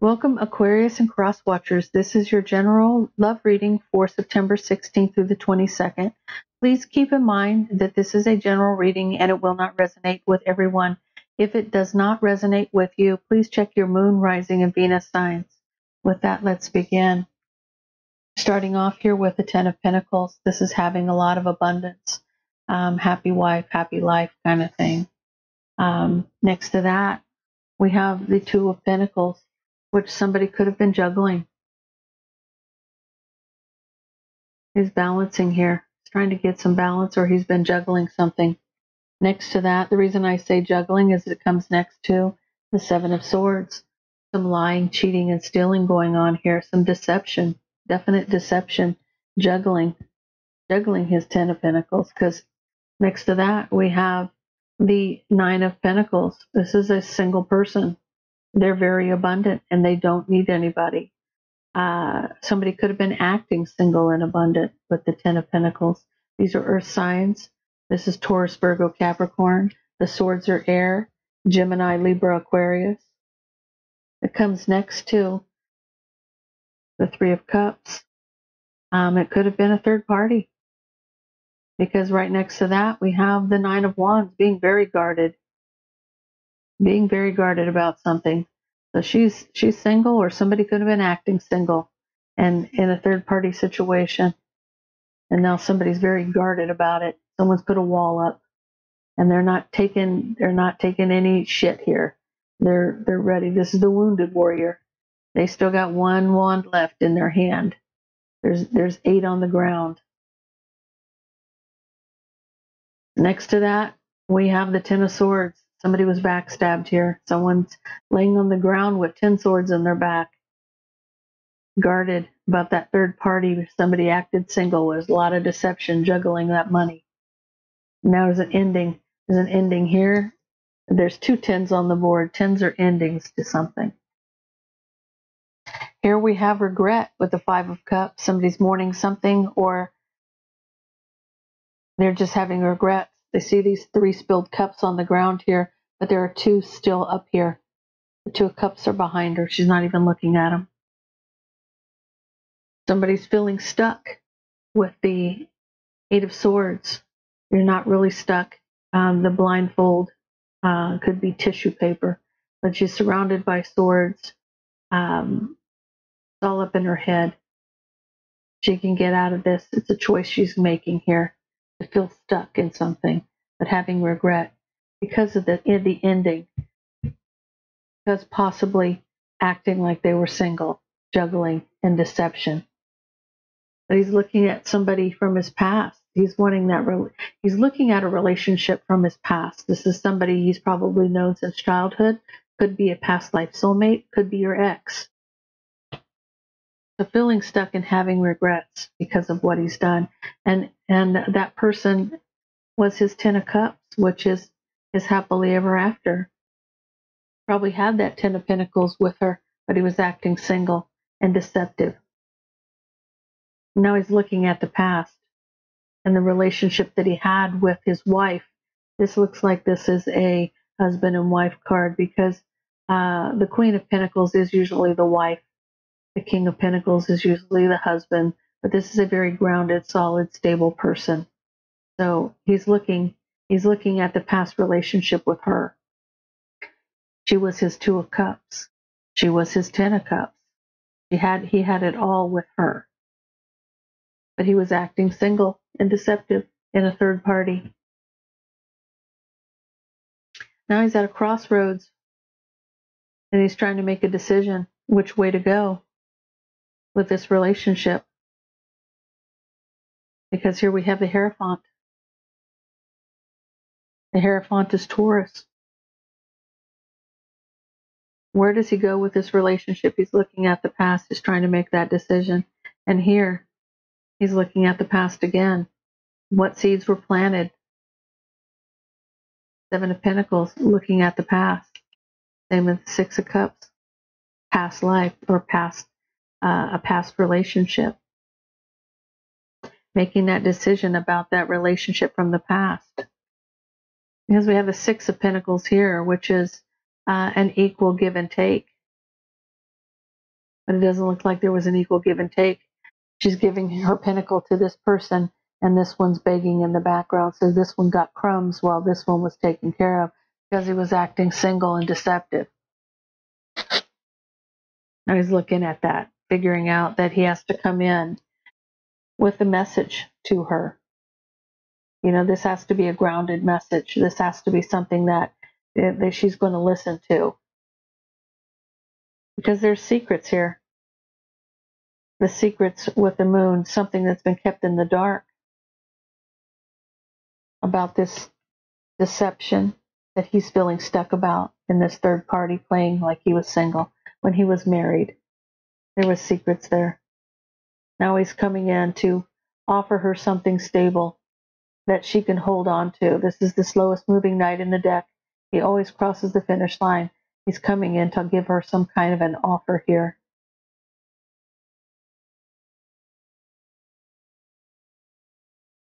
Welcome, Aquarius and Quartz Watchers. This is your general love reading for September 16th through the 22nd. Please keep in mind that this is a general reading and it will not resonate with everyone. If it does not resonate with you, please check your moon, rising, and Venus signs. With that, let's begin. Starting off here with the Ten of Pentacles, this is having a lot of abundance, um, happy wife, happy life kind of thing. Um, next to that, we have the Two of Pentacles which somebody could have been juggling. He's balancing here. He's trying to get some balance or he's been juggling something. Next to that, the reason I say juggling is it comes next to the Seven of Swords. Some lying, cheating, and stealing going on here. Some deception, definite deception, juggling, juggling his Ten of Pentacles. Because next to that, we have the Nine of Pentacles. This is a single person they're very abundant and they don't need anybody. Uh, somebody could have been acting single and abundant with the Ten of Pentacles. These are earth signs. This is Taurus, Virgo, Capricorn. The swords are air, Gemini, Libra, Aquarius. It comes next to the Three of Cups. Um, it could have been a third party because right next to that we have the Nine of Wands being very guarded being very guarded about something. So she's she's single, or somebody could have been acting single, and in a third party situation, and now somebody's very guarded about it. Someone's put a wall up, and they're not taking they're not taking any shit here. They're they're ready. This is the wounded warrior. They still got one wand left in their hand. There's there's eight on the ground. Next to that, we have the Ten of Swords. Somebody was backstabbed here. Someone's laying on the ground with 10 swords in their back, guarded about that third party. Somebody acted single. There's a lot of deception juggling that money. Now there's an ending. There's an ending here. There's two tens on the board. Tens are endings to something. Here we have regret with the Five of Cups. Somebody's mourning something or they're just having regrets. They see these three spilled cups on the ground here, but there are two still up here. The two cups are behind her. She's not even looking at them. Somebody's feeling stuck with the Eight of Swords. You're not really stuck. Um, the blindfold uh, could be tissue paper, but she's surrounded by swords. Um, it's all up in her head. She can get out of this. It's a choice she's making here to feel stuck in something, but having regret because of the, the ending, because possibly acting like they were single, juggling, and deception. But he's looking at somebody from his past. He's wanting that. Re- he's looking at a relationship from his past. This is somebody he's probably known since childhood. Could be a past life soulmate. Could be your ex. So feeling stuck and having regrets because of what he's done, and and that person was his Ten of Cups, which is his happily ever after. Probably had that Ten of Pentacles with her, but he was acting single and deceptive. Now he's looking at the past and the relationship that he had with his wife. This looks like this is a husband and wife card because uh, the Queen of Pentacles is usually the wife, the King of Pentacles is usually the husband, but this is a very grounded, solid, stable person. So he's looking he's looking at the past relationship with her. She was his two of cups. She was his ten of cups. He had he had it all with her. But he was acting single and deceptive in a third party. Now he's at a crossroads and he's trying to make a decision which way to go with this relationship. Because here we have the Hierophant. The Hierophant is Taurus. Where does he go with this relationship? He's looking at the past, he's trying to make that decision. And here, he's looking at the past again. What seeds were planted? Seven of Pentacles, looking at the past. Same with Six of Cups, past life or past uh, a past relationship. Making that decision about that relationship from the past because we have the Six of Pentacles here, which is uh, an equal give and take. but it doesn't look like there was an equal give and take. She's giving her pentacle to this person, and this one's begging in the background. So this one got crumbs while this one was taken care of because he was acting single and deceptive. I was looking at that, figuring out that he has to come in with a message to her. You know, this has to be a grounded message. This has to be something that, eh, that she's going to listen to. Because there's secrets here. The secrets with the moon, something that's been kept in the dark about this deception that he's feeling stuck about in this third party playing like he was single when he was married. There was secrets there. Now he's coming in to offer her something stable that she can hold on to. This is the slowest moving knight in the deck. He always crosses the finish line. He's coming in to give her some kind of an offer here.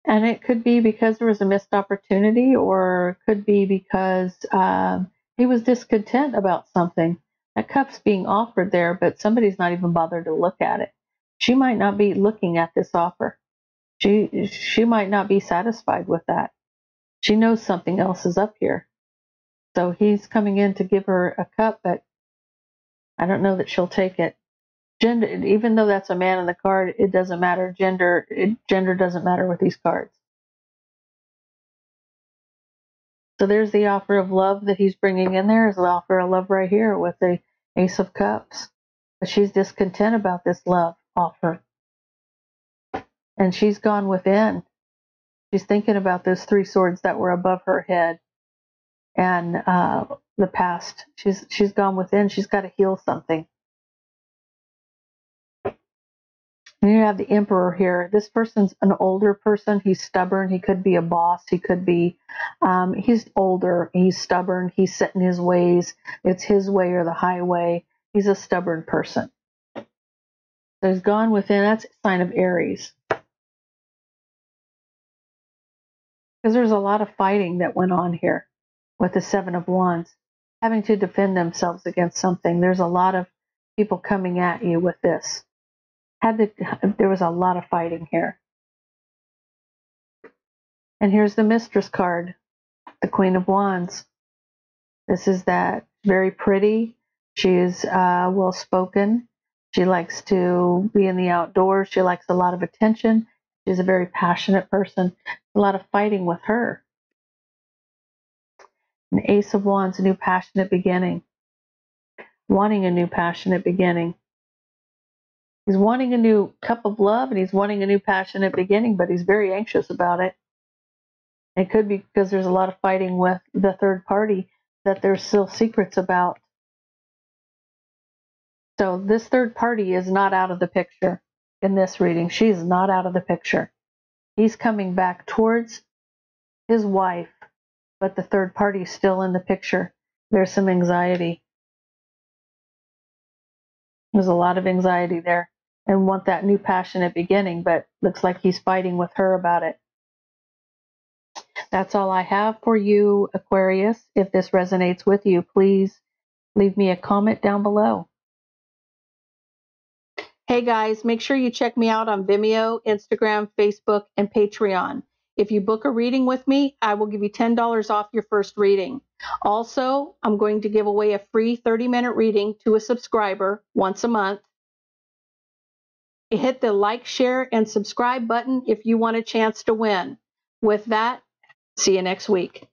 And it could be because there was a missed opportunity, or it could be because um, he was discontent about something. That cup's being offered there, but somebody's not even bothered to look at it. She might not be looking at this offer. She she might not be satisfied with that. She knows something else is up here. So he's coming in to give her a cup, but I don't know that she'll take it. Gender, even though that's a man in the card, it doesn't matter. Gender, it, gender doesn't matter with these cards. So there's the offer of love that he's bringing in there. Is the offer of love right here with the Ace of Cups. But she's discontent about this love offer. And she's gone within. She's thinking about those three swords that were above her head and uh, the past. She's she's gone within. She's got to heal something. And you have the emperor here. This person's an older person. He's stubborn. He could be a boss. He could be, um, he's older. He's stubborn. He's set in his ways. It's his way or the highway. He's a stubborn person. So he's gone within. That's sign of Aries. Because there's a lot of fighting that went on here with the Seven of Wands, having to defend themselves against something. There's a lot of people coming at you with this. Had to, there was a lot of fighting here. And here's the Mistress card, the Queen of Wands. This is that very pretty. She is uh, well spoken. She likes to be in the outdoors. She likes a lot of attention. She's a very passionate person. A lot of fighting with her. An Ace of Wands, a new passionate beginning. Wanting a new passionate beginning. He's wanting a new cup of love and he's wanting a new passionate beginning, but he's very anxious about it. It could be because there's a lot of fighting with the third party that there's still secrets about. So this third party is not out of the picture in this reading. She's not out of the picture. He's coming back towards his wife but the third party is still in the picture. There's some anxiety. There's a lot of anxiety there and want that new passionate beginning, but looks like he's fighting with her about it. That's all I have for you, Aquarius. If this resonates with you, please leave me a comment down below. Hey guys, make sure you check me out on Vimeo, Instagram, Facebook, and Patreon. If you book a reading with me, I will give you $10 off your first reading. Also, I'm going to give away a free 30 minute reading to a subscriber once a month. Hit the like, share, and subscribe button if you want a chance to win. With that, see you next week.